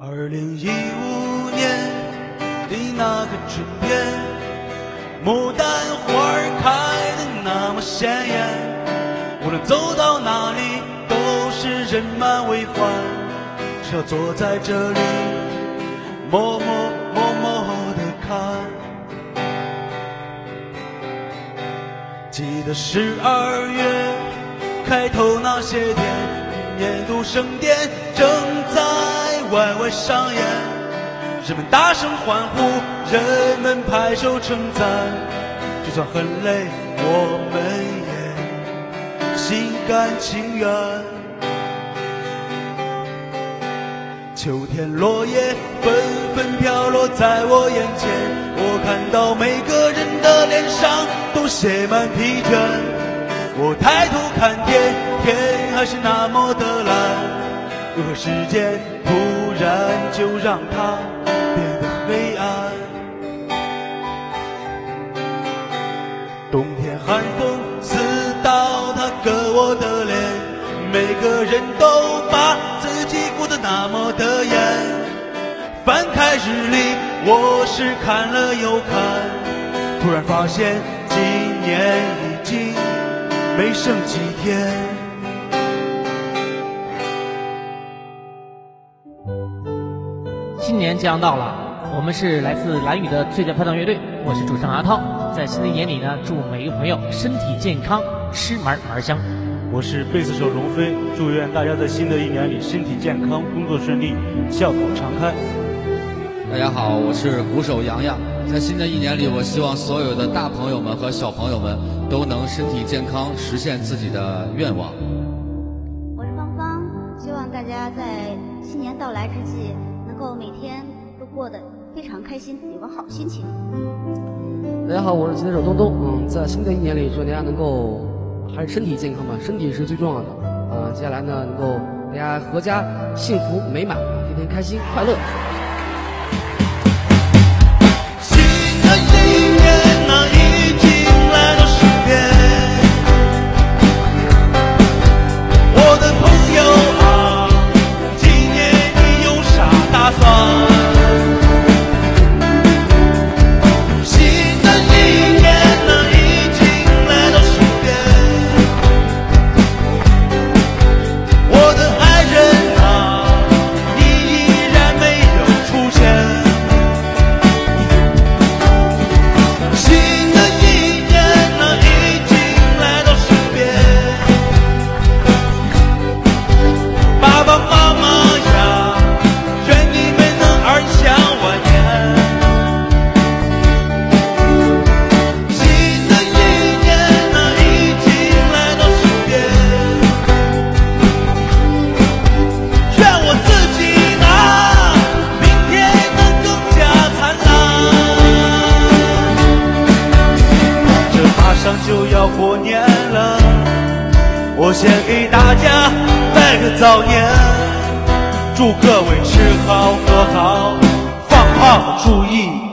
二零一五年的那个春天，牡丹花开的那么鲜艳，无论走到哪里都是人满为患，只要坐在这里，默默默默的看。记得十二月开头那些天，年度盛典正在。外外上演，人们大声欢呼，人们拍手称赞。就算很累，我们也心甘情愿。秋天落叶纷纷飘落在我眼前，我看到每个人的脸上都写满疲倦。我抬头看天，天还是那么的蓝。如何时间突然就让它变得黑暗？冬天寒风刺到他割我的脸，每个人都把自己过得那么的严。翻开日历，我是看了又看，突然发现今年已经没剩几天。新年即将到了，我们是来自蓝雨的最佳拍档乐队，我是主唱阿涛。在新的一年里呢，祝每一个朋友身体健康，吃嘛嘛香。我是贝斯手荣飞，祝愿大家在新的一年里身体健康，工作顺利，笑口常开。大家好，我是鼓手洋洋。在新的一年里，我希望所有的大朋友们和小朋友们都能身体健康，实现自己的愿望。我是芳芳，希望大家在新年到来之际。能够每天都过得非常开心，有个好心情。大家好，我是吉他手东东。嗯，在新的一年里，祝大家能够还是身体健康吧，身体是最重要的。呃，接下来呢，能够大家阖家幸福美满，天天开心快乐。就要过年了我先给大家拜个早年，祝各位吃好喝好，放炮注意。